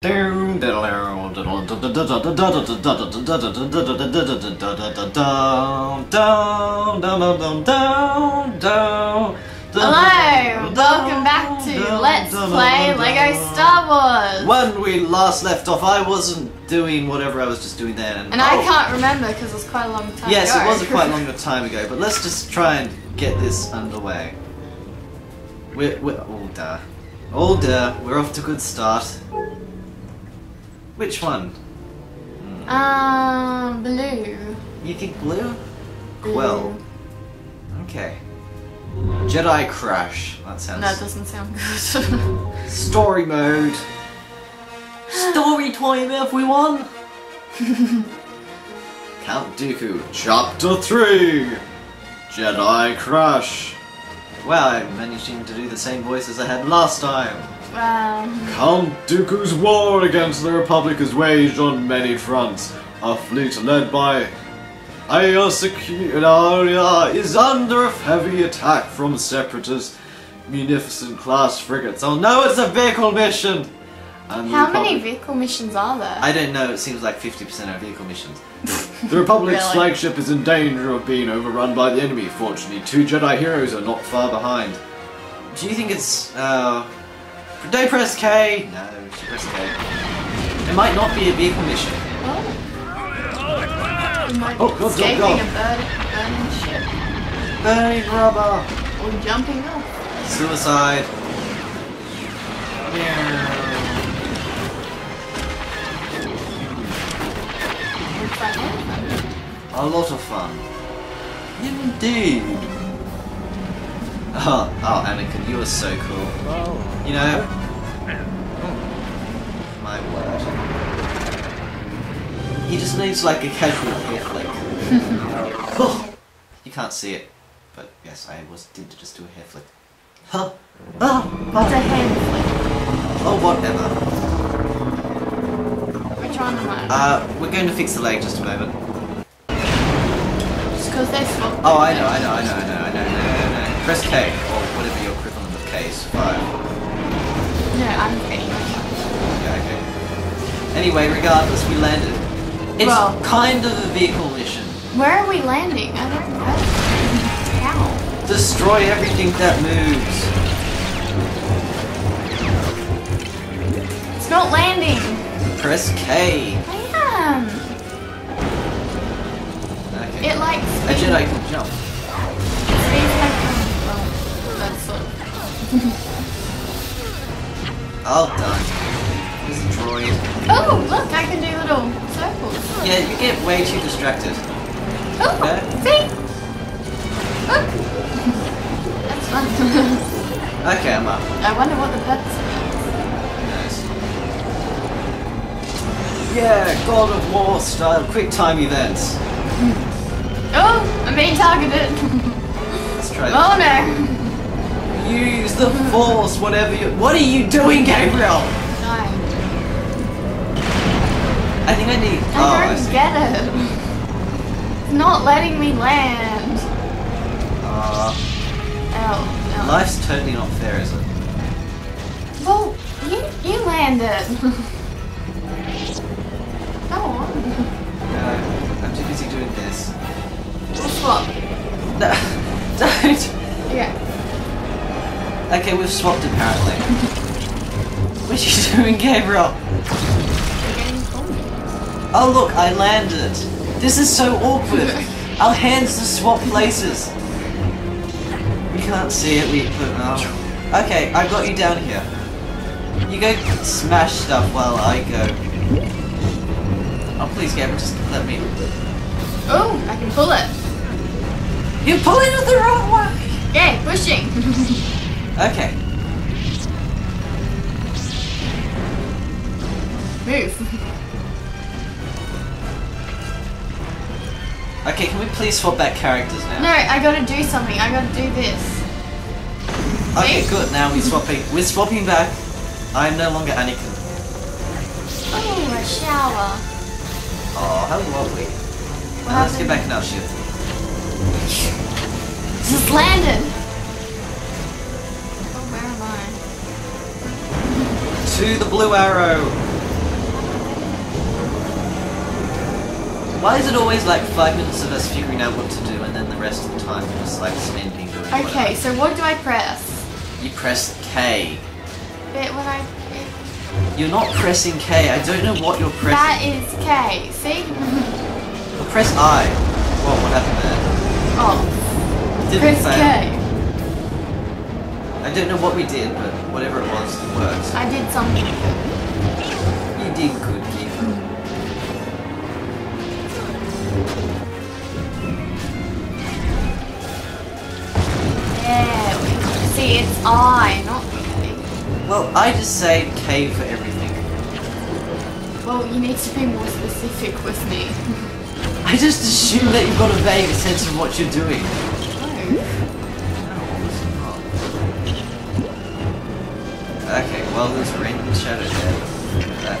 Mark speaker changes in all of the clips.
Speaker 1: Hello, welcome back to Let's Play Lego Star Wars.
Speaker 2: When we last left off, I wasn't doing whatever I was just doing then.
Speaker 1: And I oh. can't remember because it was quite a long time
Speaker 2: Yes,
Speaker 1: ago.
Speaker 2: it was quite a long time ago, but let's just try and get this underway. We're, we're oh duh. Oh duh, we're off to a good start. Which one?
Speaker 1: Um, blue.
Speaker 2: You think blue?
Speaker 1: Blue.
Speaker 2: Well, okay. Jedi Crash. That sounds.
Speaker 1: It doesn't sound good.
Speaker 2: Story mode. Story time, everyone. Count Dooku, Chapter Three. Jedi Crash. Well, I'm managing to do the same voice as I had last time.
Speaker 1: Wow.
Speaker 2: Count Dooku's war against the Republic is waged on many fronts. A fleet led by Aayla Secura is under a heavy attack from separatist munificent class frigates. Oh no, it's a vehicle mission! And the
Speaker 1: How many vehicle missions are there?
Speaker 2: I don't know, it seems like 50% are vehicle missions. the Republic's
Speaker 1: Really?
Speaker 2: flagship is in danger of being overrun by the enemy. Fortunately, two Jedi heroes are not far behind. Do you think it's, uh... Don't press K! No, you press K. It might not be a vehicle mission.
Speaker 1: oh. We
Speaker 2: Oh, God, God,
Speaker 1: escaping
Speaker 2: God.
Speaker 1: a burn- burning ship.
Speaker 2: Burning rubber!
Speaker 1: Or jumping off.
Speaker 2: Suicide.
Speaker 1: Looks like.
Speaker 2: A lot of fun. Indeed. Oh, oh, Anakin, you are so cool. You know, my word. He just needs like a casual hair flick. oh, you can't see it, but yes, I was did just do a hair flick. Huh? Oh,
Speaker 1: What's a
Speaker 2: hair
Speaker 1: hand
Speaker 2: oh, whatever.
Speaker 1: flick? Which one am I?
Speaker 2: Uh, we're going to fix the leg just a moment.
Speaker 1: Just because they swapped.
Speaker 2: Oh, I know, I know, I know, I know, I know, I know. Press K, or whatever your equivalent of K is. Five.
Speaker 1: No, I'm getting
Speaker 2: Yeah, okay. Anyway, regardless, we landed. It's
Speaker 1: Well-
Speaker 2: kind of a vehicle mission.
Speaker 1: Where are we landing? I don't know. How?
Speaker 2: Destroy everything that moves.
Speaker 1: It's not landing.
Speaker 2: Press K.
Speaker 1: I am.
Speaker 2: Okay.
Speaker 1: It likes.
Speaker 2: a Jedi can jump. All done. This droid.
Speaker 1: Oh, look! I can do little circles.
Speaker 2: Yeah, you get way too distracted.
Speaker 1: Oh,
Speaker 2: Okay.
Speaker 1: see? Look. That's fun.
Speaker 2: Okay, I'm up.
Speaker 1: I wonder what the of
Speaker 2: Nice. Yeah, God of War style quick time events.
Speaker 1: Oh, I'm being targeted.
Speaker 2: Let's try
Speaker 1: oh no.
Speaker 2: Use the force, whatever you. What are you doing, Gabriel?
Speaker 1: Nine.
Speaker 2: I think I need.
Speaker 1: I
Speaker 2: oh, I
Speaker 1: don't
Speaker 2: see.
Speaker 1: get it. It's not letting me land.
Speaker 2: Uh,
Speaker 1: Oh, no.
Speaker 2: life's totally not fair, is it?
Speaker 1: Well, you you landed. Go on.
Speaker 2: No, I'm too busy doing this.
Speaker 1: We'll swap.
Speaker 2: No, don't. Okay, we've swapped apparently. what are you doing, Gabriel?
Speaker 1: You're getting cold.
Speaker 2: Oh look, I landed. This is so awkward. Our hands just swap places. We can't see it. We but oh. Okay, I got you down here. You go smash stuff while I go. Oh please, Gabriel, just let me.
Speaker 1: Oh, I can pull it.
Speaker 2: You're pulling it the wrong way.
Speaker 1: Yay, pushing.
Speaker 2: Okay.
Speaker 1: Move.
Speaker 2: Okay, can we please swap back characters now?
Speaker 1: No, I gotta do something. I gotta do this.
Speaker 2: Okay,
Speaker 1: See?
Speaker 2: good. Now we're swapping. We're swapping back. I'm no longer Anakin.
Speaker 1: Oh, a shower.
Speaker 2: Oh, how lovely. Now let's get back in our ship.
Speaker 1: Just landed.
Speaker 2: to the blue arrow. Why is it always like five minutes of us figuring out what to do and then the rest of the time you're just like spending doing
Speaker 1: Okay, so what do I press?
Speaker 2: You press K.
Speaker 1: But when I...
Speaker 2: You're not pressing K. I don't know what you're pressing.
Speaker 1: That is K. See?
Speaker 2: well, press I. Well, what happened there?
Speaker 1: Oh.
Speaker 2: Didn't
Speaker 1: press
Speaker 2: fail.
Speaker 1: K.
Speaker 2: I don't know what we did, but whatever it was, it worked.
Speaker 1: I did something.
Speaker 2: You did good, Keith.
Speaker 1: There we go. See, it's I, not K.
Speaker 2: Well, I just say K for everything.
Speaker 1: Well, you need to be more specific with me.
Speaker 2: I just assume that you've got a vague sense of what you're doing.
Speaker 1: No.
Speaker 2: Well, a random shadow there. That.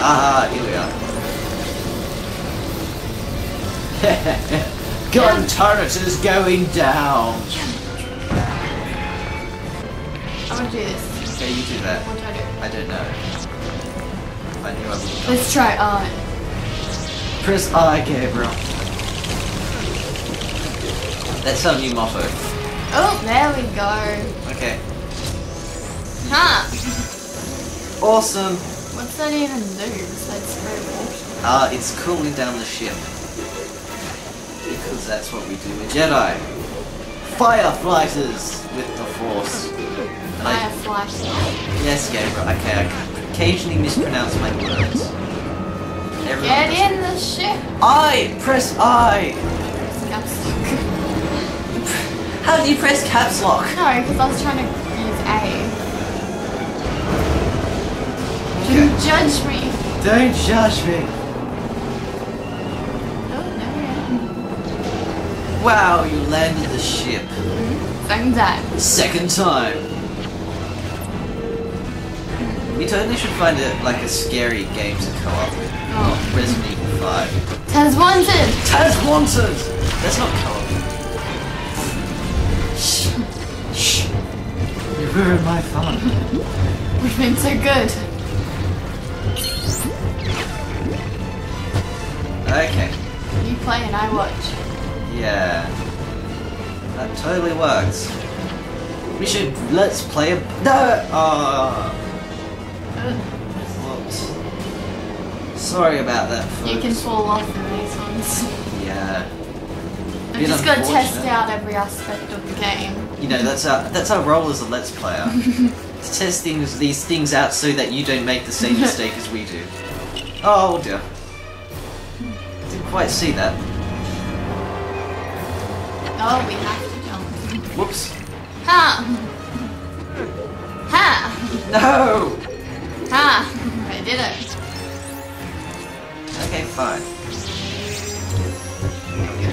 Speaker 2: Ah, here we are. Gun turret is going down.
Speaker 1: I'm gonna do this.
Speaker 2: Okay, you do that.
Speaker 1: What do I do?
Speaker 2: I don't know. I knew I would.
Speaker 1: Let's try I.
Speaker 2: Press I, Gabriel. That's our new motto.
Speaker 1: Oh, there we go.
Speaker 2: Okay.
Speaker 1: Huh.
Speaker 2: Awesome.
Speaker 1: What's that even do besides spray water?
Speaker 2: Ah, it's cooling down the ship. Because that's what we do in Jedi. Fire Firefighters with the Force. And
Speaker 1: I
Speaker 2: I,
Speaker 1: have flashlight.
Speaker 2: yes, Gabriel. Okay, I occasionally mispronounce my words. Everyone
Speaker 1: Get
Speaker 2: does-
Speaker 1: in the ship.
Speaker 2: I! Press I!
Speaker 1: I'm stuck.
Speaker 2: How do you press caps lock?
Speaker 1: No, because I was trying to use A.
Speaker 2: Okay.
Speaker 1: Don't judge me.
Speaker 2: Don't judge me.
Speaker 1: Oh, no.
Speaker 2: Wow, you landed the ship. Mm-hmm.
Speaker 1: Same time.
Speaker 2: Second time. We totally should find it like a scary game to co-op.
Speaker 1: Oh.
Speaker 2: Resident Evil 5.
Speaker 1: Taz wanted.
Speaker 2: Taz wanted! That's not co-op. Shh. Shh. You ruined my fun.
Speaker 1: We've been so good.
Speaker 2: Okay.
Speaker 1: You play and I watch.
Speaker 2: Yeah. That totally works. We should let's play a no. Uh, whoops. Sorry about that, folks.
Speaker 1: You can fall off in these ones.
Speaker 2: Yeah.
Speaker 1: I'm just gonna test out every aspect of the game.
Speaker 2: You know, that's our that's our role as a let's player. to test things these things out so that you don't make the same mistake as we do. Oh dear. Didn't quite see that.
Speaker 1: Oh, we have to jump.
Speaker 2: Whoops.
Speaker 1: Ha! Ha!
Speaker 2: No!
Speaker 1: Ha! I did it.
Speaker 2: Okay, fine.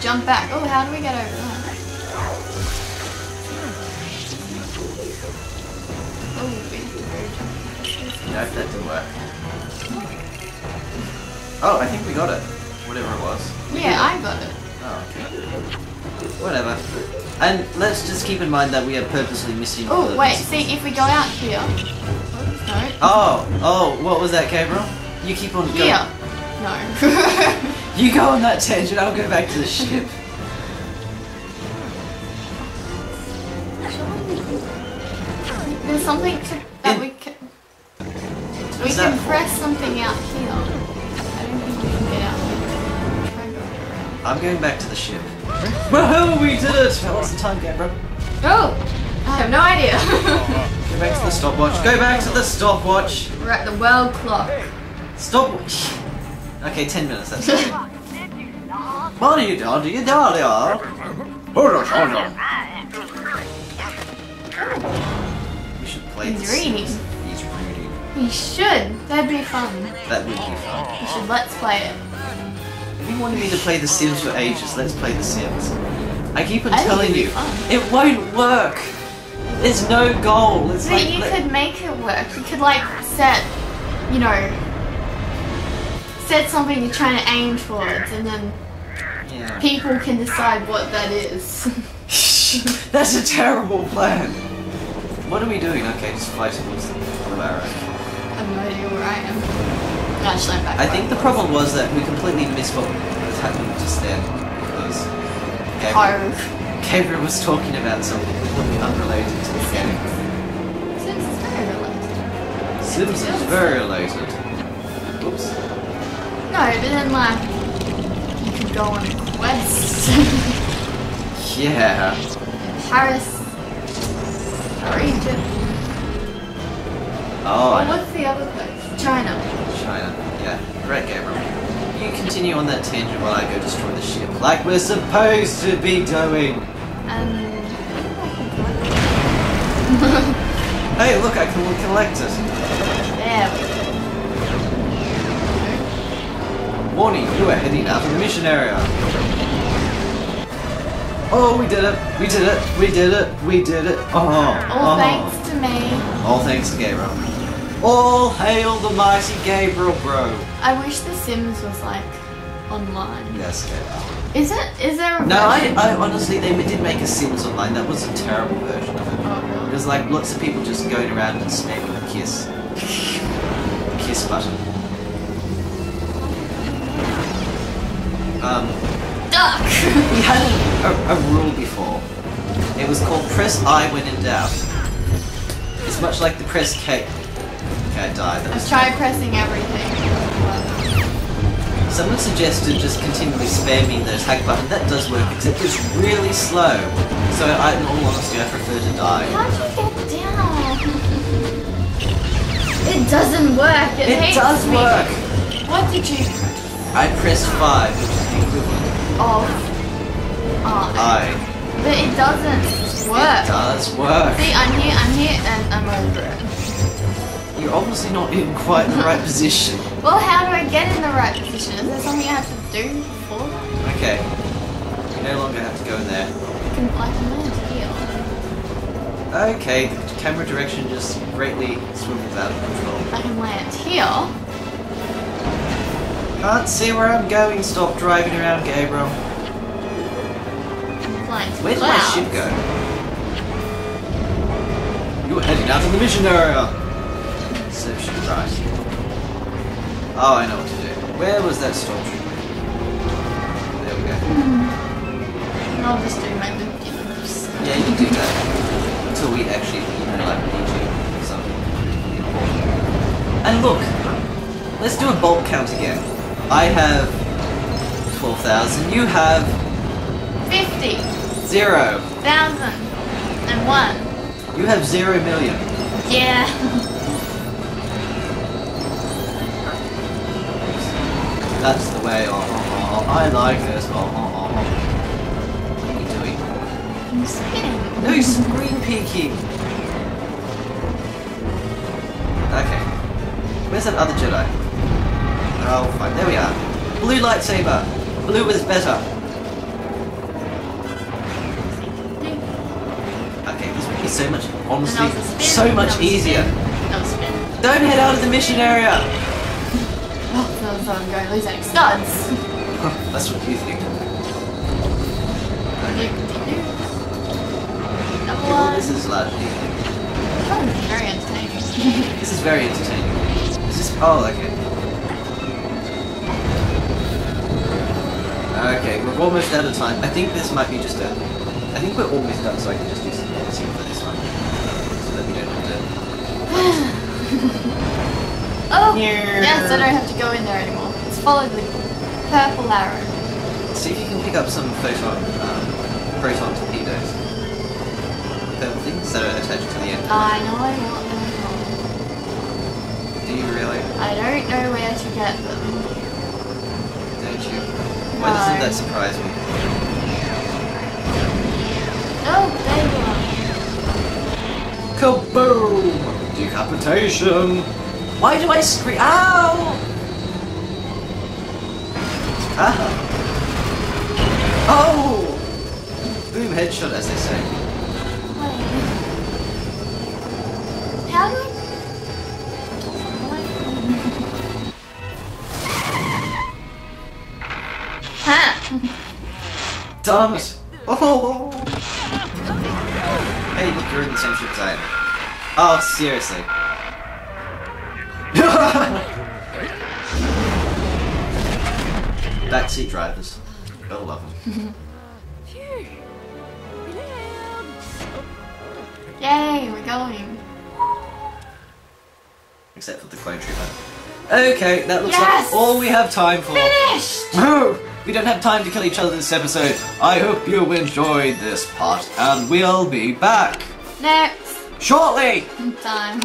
Speaker 1: Jump back. Oh, how do we get over jump.
Speaker 2: That didn't work. Oh, I think we got it. Whatever it was.
Speaker 1: Yeah, I got it.
Speaker 2: Oh, okay. Whatever. And let's just keep in mind that we are purposely missing
Speaker 1: Oh, wait, see, if we go out here. Oh, no.
Speaker 2: Oh, oh, what was that, Gabriel? You keep on
Speaker 1: Here.
Speaker 2: going.
Speaker 1: No.
Speaker 2: You go on that tangent, I'll go back to the ship.
Speaker 1: There's something to, that
Speaker 2: In-
Speaker 1: we can. We
Speaker 2: What's
Speaker 1: can
Speaker 2: that
Speaker 1: something out here. I don't think we can get out here. Try going around.
Speaker 2: I'm going back to the ship. Woohoo, we did it! How was the time, Gabriel?
Speaker 1: Oh! I have no idea.
Speaker 2: Go back to the stopwatch. Go back to the stopwatch.
Speaker 1: We're at the world clock.
Speaker 2: Stopwatch. Okay, 10 minutes, that's it. What are you doing? Do you do? We should play this.
Speaker 1: reading. We should. That'd be fun.
Speaker 2: That would be fun.
Speaker 1: We should let's play it.
Speaker 2: If you wanted me to play The Sims for ages, let's play The Sims. I keep on
Speaker 1: I
Speaker 2: telling you, it won't work. There's no goal. It's
Speaker 1: But
Speaker 2: like
Speaker 1: you could make it work. You could like set, you know, set something you're trying to aim towards, and then
Speaker 2: Yeah.
Speaker 1: people can decide what that is.
Speaker 2: That's a terrible plan. What are we doing? Okay, just fly towards the Baron.
Speaker 1: I have no idea where I am. I'm back.
Speaker 2: I think the problem was that we completely missed what was happening just then because Gabriel, Gabriel was talking about something completely unrelated to the game.
Speaker 1: Sims is very related.
Speaker 2: Sims is very related. Oops.
Speaker 1: No, but then like you could go on a quest.
Speaker 2: Yeah.
Speaker 1: Paris. Or Egypt.
Speaker 2: Oh, know.
Speaker 1: what's the other place? China.
Speaker 2: China. Yeah. Right, Gabriel. You continue on that tangent while I go destroy the ship, like we're supposed to be doing.
Speaker 1: And
Speaker 2: Hey, look, I can collect it.
Speaker 1: there we.
Speaker 2: Warning, you are heading out of the mission area. Oh, we did it! We did it! We did it! We did it! Oh,
Speaker 1: All
Speaker 2: oh.
Speaker 1: thanks to me.
Speaker 2: All thanks to Gabriel. All hail the mighty Gabriel, bro.
Speaker 1: I wish The Sims was like online.
Speaker 2: Yes, Gabriel.
Speaker 1: Is it? Is there a
Speaker 2: No, I. I honestly, they did make a Sims Online. That was a terrible version of it.
Speaker 1: Oh.
Speaker 2: There's like lots of people just going around and spamming the kiss. The kiss button. Um,
Speaker 1: Duck!
Speaker 2: we had a, a, a rule before. It was called press I when in doubt. It's much like the press K. I died. That
Speaker 1: I've tried pressing everything.
Speaker 2: Someone suggested just continually spamming those hack buttons. That does work, except it's really slow. So I, in all honesty, I prefer to die.
Speaker 1: How'd you get down? It doesn't work. It,
Speaker 2: It does
Speaker 1: me.
Speaker 2: work.
Speaker 1: What did you
Speaker 2: I pressed 5, which is the equivalent
Speaker 1: of? Oh,
Speaker 2: I.
Speaker 1: but it doesn't work.
Speaker 2: It does work.
Speaker 1: See, I'm here, I'm here, and I'm over it.
Speaker 2: You're obviously not in quite the right position.
Speaker 1: Well, how do I get in the right position? Is there something I have to do before that?
Speaker 2: Okay. You no longer have to go in there.
Speaker 1: I can, I can land here.
Speaker 2: Okay, the camera direction just greatly swivels out of control.
Speaker 1: I can land here.
Speaker 2: Can't see where I'm going. Stop driving around, Gabriel.
Speaker 1: I'm flying
Speaker 2: Where did my ship go? You're heading out of the mission area. Ship right. Oh, I know what to do. Where was that stormtrooper? There we go.
Speaker 1: And I'll just do my loops.
Speaker 2: Yeah, you can do that until we actually, you know, like need you for something. And look, let's do a bulk count again. I have twelve thousand. You have
Speaker 1: Fifty
Speaker 2: zero.
Speaker 1: thousand and one.
Speaker 2: You have zero million.
Speaker 1: Yeah.
Speaker 2: That's the way. Oh, oh, oh, oh, I like this, Oh, oh, oh, oh. What are you doing?
Speaker 1: I'm spinning.
Speaker 2: No screen peeking. Okay. Where's that other Jedi? Oh, fine. There we are. Blue lightsaber. Blue is better. Okay, this would be so much, honestly,
Speaker 1: And I'll spin,
Speaker 2: so much easier.
Speaker 1: Spin, I'll spin.
Speaker 2: Don't head out of the mission area.
Speaker 1: I'm going losing studs.
Speaker 2: That's what you think.
Speaker 1: Loop, loop. Another
Speaker 2: Okay, well, this is largely.
Speaker 1: Oh, very entertaining.
Speaker 2: This is very entertaining. This is this? Oh, okay. Okay, we're almost out of time. I think this might be just a. I think we're almost done, so I can just do some editing for this one, so that we don't have
Speaker 1: Oh,
Speaker 2: Yeah.
Speaker 1: yes, I don't have to go in there anymore. It's followed the purple arrow.
Speaker 2: See if you can pick up some photon, um, proton torpedoes. Purple things that are attached to the end.
Speaker 1: I know I want them.
Speaker 2: Do you really?
Speaker 1: I don't know where to get them.
Speaker 2: Don't you? Why doesn't that surprise me?
Speaker 1: Oh, there you are.
Speaker 3: Kaboom! Decapitation!
Speaker 2: Why do I scream? Ow! Ah! Oh! Boom headshot, as they say.
Speaker 1: How do Huh.
Speaker 2: Damn it! Oh! Hey, look, you're in the same ship as I am. Oh, seriously. backseat drivers. Gotta love them.
Speaker 1: Yay, we're going.
Speaker 2: Except for the clone trooper. Okay, that looks
Speaker 1: Yes!
Speaker 2: like all we have time for.
Speaker 1: Finished!
Speaker 2: No! We don't have time to kill each other this episode. I hope you enjoyed this part, and we'll be back
Speaker 1: Next
Speaker 2: shortly!
Speaker 1: time.